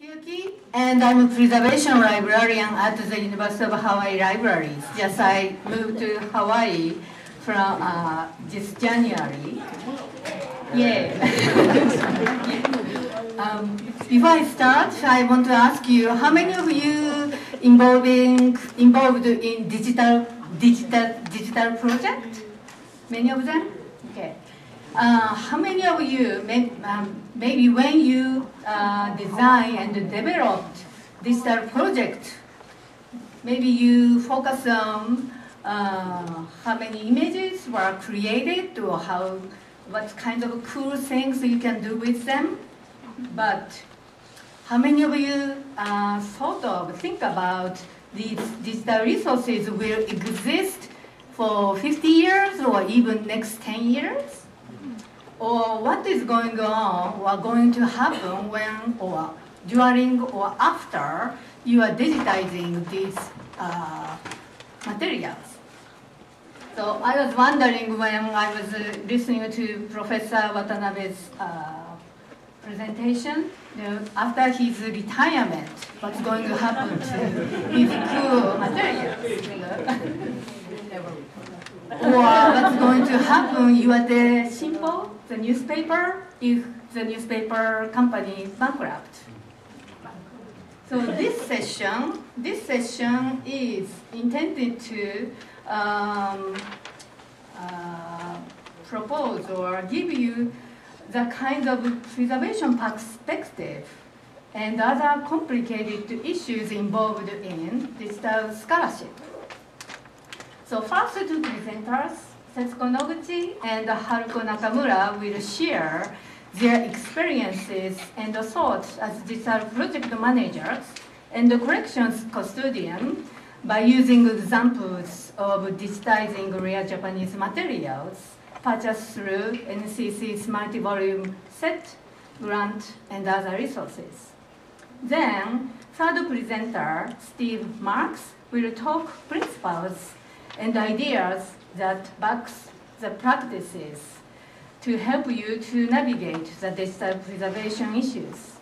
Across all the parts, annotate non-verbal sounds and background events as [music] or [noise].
Hyuki, and I'm a preservation librarian at the University of Hawaii Libraries. Yes, I moved to Hawaii from uh, this January. Yeah. [laughs] um, before I start, I want to ask you, how many of you involving involved in digital digital digital project? Many of them. Okay. Uh, how many of you, may, um, maybe when you uh, design and developed digital project, maybe you focus on uh, how many images were created or how, what kind of cool things you can do with them. But how many of you uh, thought of, think about these digital resources will exist for 50 years or even next 10 years? Or what is going on or going to happen when or during or after you are digitizing these uh, materials. So I was wondering when I was uh, listening to Professor Watanabe's uh, presentation, you know, after his retirement, what's going to happen to his cool materials? [laughs] Or what's going to happen you are the Shinpo, the newspaper, if the newspaper company bankrupt. So this session, this session is intended to um, uh, propose or give you the kind of preservation perspective and other complicated issues involved in digital scholarship. So first two presenters, Setsuko Noguchi and Haruko Nakamura will share their experiences and thoughts as digital project managers and collections custodian by using examples of digitizing rare Japanese materials purchased through NCC's multi-volume set, grant, and other resources. Then, third presenter, Steve Marks, will talk principles and ideas that backs the practices to help you to navigate the digital preservation issues.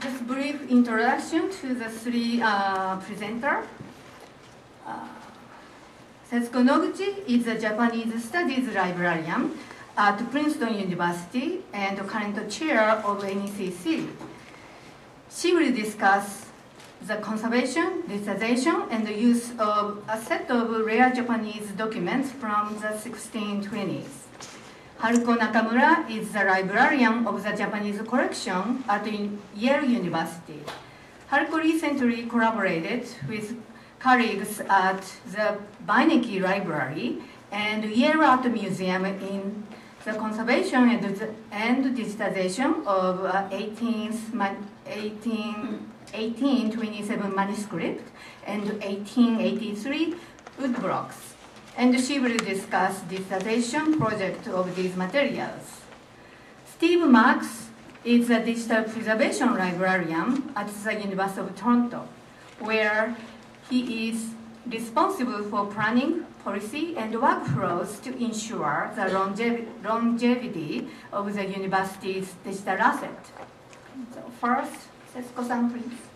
Just brief introduction to the three uh, presenters. Uh, Setsuko Noguchi is a Japanese studies librarian at Princeton University and the current chair of NCC. She will discuss the conservation, digitization, and the use of a set of rare Japanese documents from the 1620s. Haruko Nakamura is the librarian of the Japanese collection at Yale University. Haruko recently collaborated with colleagues at the Beinecke Library and Yale Art Museum in the conservation and, and digitization of uh, 18th, 18 1827 manuscript and 1883 woodblocks. And she will discuss dissertation project of these materials. Steve Marks is a digital preservation librarian at the University of Toronto, where he is responsible for planning, policy, and workflows to ensure the longevity of the university's digital asset. So first, Setsuko-san, please.